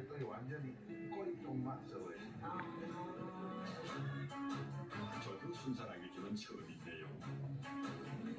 그랬더니 완전히 꼬리통만 써버렸어요. 아. 저도 순산하기 주는 처음인데